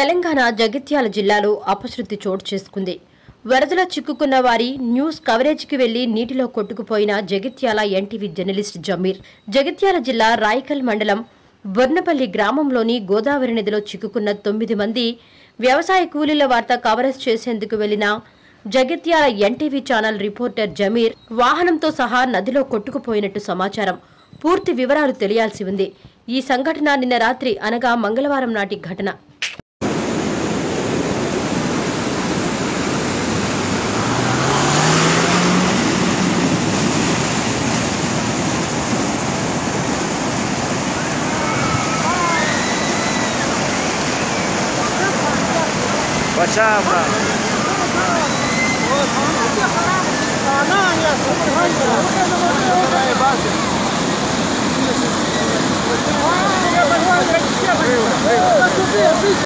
తెలంగాణ జగిత్యాల జిల్లాలో అపశృతి చోటు చేసుకుంది. వరదలో చిక్కుకున్న వారి న్యూస్ కవరేజ్కి వెళ్ళి నీటిలో కొట్టుకుపోయిన జగిత్యాల ఎన్టీవీ జర్నలిస్ట్ జమీర్. జగిత్యాల జిల్లా రాయకల్ మండలం బొర్నపల్లి గ్రామంలోని గోదావరి నదిలో చిక్కుకున్న తొమ్మిది మంది వ్యవసాయ కూలీల వార్త కవరేజ్ చేసేందుకు వెళ్ళిన Jagtial NTV channel reporter Zameer వాహనంతో సహా నదిలో కొట్టుకుపోయినట్టు సమాచారం. పూర్తి వివరాలు తెలియాల్సి ఉంది. ఈ సంఘటన నిన్న రాత్రి అనగా మంగళవారం నాటి ఘటన. Vai, chapa!